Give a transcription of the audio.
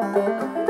Música